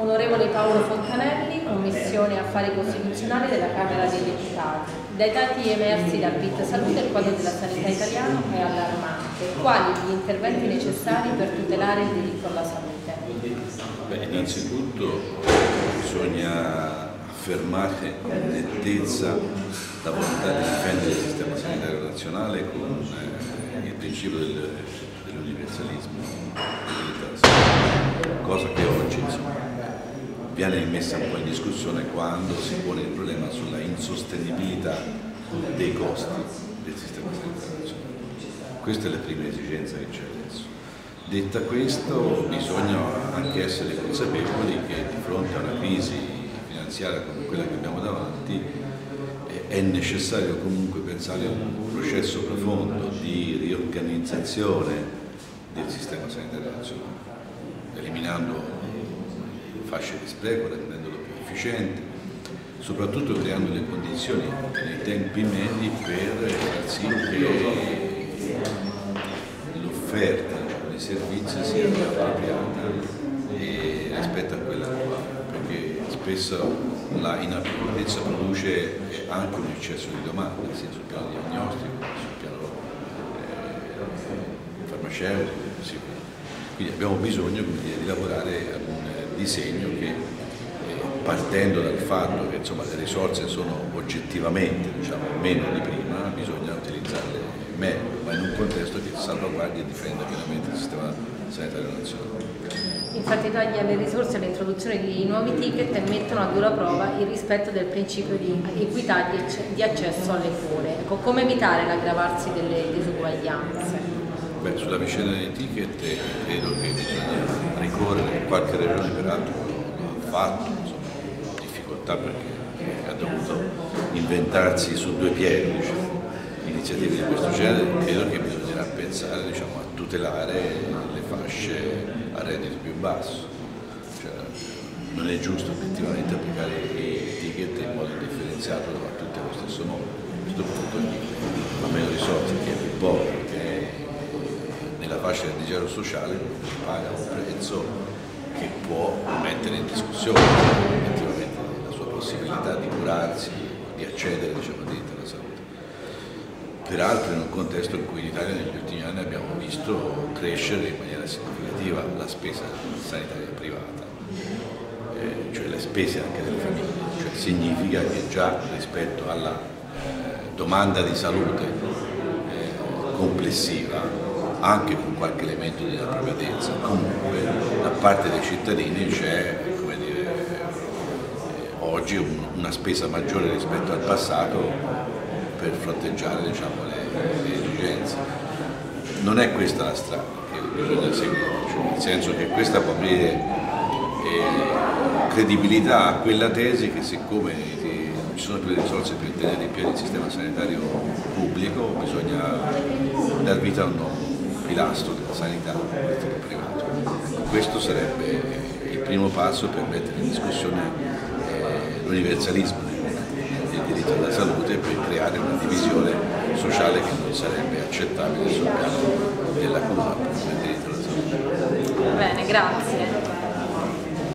Onorevole Paolo Fontanelli, Commissione Affari Costituzionali della Camera dei Deputati. Dai dati emersi dal BIT Salute il quadro della sanità italiana è allarmante. Quali gli interventi necessari per tutelare il diritto alla salute? Beh, innanzitutto bisogna affermare con nettezza la volontà di difendere il sistema sanitario nazionale con eh, il principio del, dell'universalismo, cosa che viene messa un po' in discussione quando si pone il problema sulla insostenibilità dei costi del sistema sanitario Questa è la prima esigenza che c'è adesso. Detta questo bisogna anche essere consapevoli che di fronte a una crisi finanziaria come quella che abbiamo davanti eh, è necessario comunque pensare a un processo profondo di riorganizzazione del sistema sanitario nazionale, eliminando fasce di spreco, rendendolo più efficiente, soprattutto creando le condizioni nei tempi medi per far sì che l'offerta dei servizi sia più appropriata rispetto a quella attuale, perché spesso la inadeguatezza produce anche un eccesso di domanda, sia sul piano diagnostico, sul piano eh, farmaceutico, quindi abbiamo bisogno di lavorare disegno che eh, partendo dal fatto che insomma, le risorse sono oggettivamente diciamo, meno di prima, bisogna utilizzarle meglio, ma in un contesto che salvaguardi e difenda pienamente il sistema sanitario nazionale. Infatti taglia le risorse all'introduzione di nuovi ticket e mettono a dura prova il rispetto del principio di equità di accesso alle cure. Ecco, come evitare l'aggravarsi delle disuguaglianze? Beh, sulla vicenda dei ticket credo che bisogna ricorrere, qualche regione peraltro lo ha fatto, insomma, difficoltà perché ha dovuto inventarsi su due piedi diciamo, iniziative di questo genere, credo che bisognerà pensare diciamo, a tutelare le fasce a reddito più basso. Cioè, non è giusto effettivamente applicare i ticket in modo differenziato a tutti allo stesso modo. A questo punto chi ha meno risorse, chi è più povero, fascia del disagio sociale paga un prezzo che può mettere in discussione effettivamente la sua possibilità di curarsi, di accedere diciamo, alla salute. Peraltro in un contesto in cui in Italia negli ultimi anni abbiamo visto crescere in maniera significativa la spesa sanitaria privata, eh, cioè le spese anche delle famiglie, cioè significa che già rispetto alla eh, domanda di salute eh, complessiva anche con qualche elemento di inappropriatezza, comunque da parte dei cittadini c'è eh, oggi un, una spesa maggiore rispetto al passato per fronteggiare diciamo, le, le, esigenze. Non è questa la strada che bisogna seguire, cioè, nel senso che questa può aprire eh, credibilità a quella tesi che siccome non ci sono più le risorse per tenere in piedi il sistema sanitario pubblico bisogna dar vita a un nuovo pilastro della sanità del tipo privato. Questo sarebbe il primo passo per mettere in discussione eh, l'universalismo del diritto alla salute per creare una divisione sociale che non sarebbe accettabile sul piano della cura del diritto alla salute. Bene, grazie.